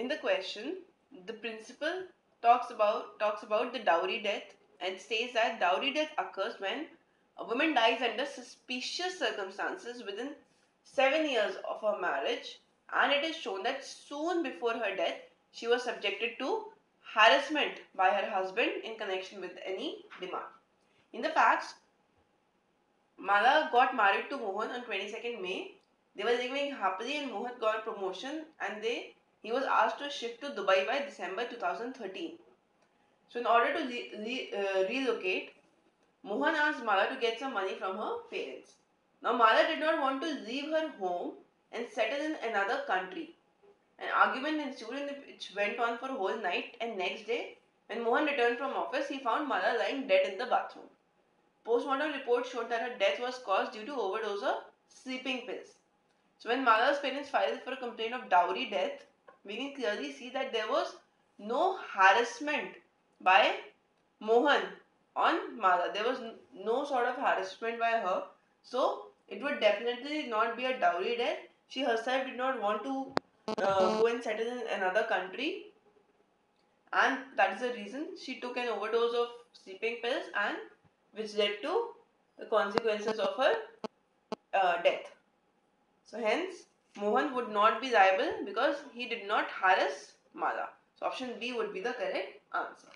in the question, the principle talks about talks about the dowry death and says that dowry death occurs when a woman dies under suspicious circumstances within seven years of her marriage, and it is shown that soon before her death, she was subjected to harassment by her husband in connection with any demand. In the facts, Mala got married to Mohan on 22nd May. They were living happily and Mohan got promotion and they he was asked to shift to Dubai by December 2013. So in order to re re uh, relocate, Mohan asked Mala to get some money from her parents. Now Mala did not want to leave her home and settle in another country. An argument ensued which went on for a whole night and next day when Mohan returned from office he found Mala lying dead in the bathroom. Postmortem report showed that her death was caused due to overdose of sleeping pills. So when Mala's parents filed for a complaint of dowry death, we can clearly see that there was no harassment by Mohan on Mala. There was no sort of harassment by her. So it would definitely not be a dowry death. She herself did not want to uh, go and settle in another country and that is the reason she took an overdose of sleeping pills and which led to the consequences of her uh, death. So hence Mohan would not be liable because he did not harass Mala. So option B would be the correct answer.